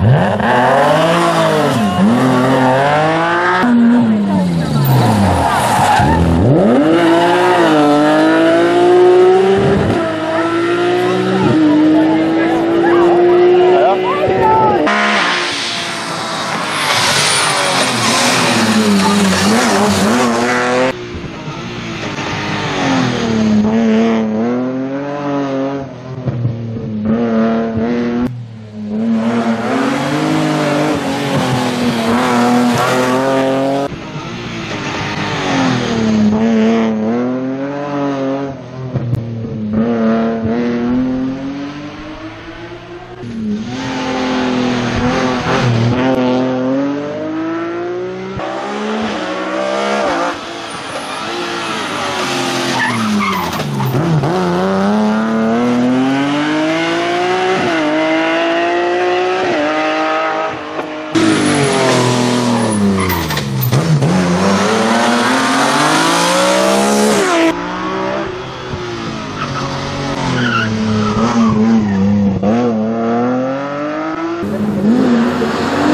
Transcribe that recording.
Ah! Música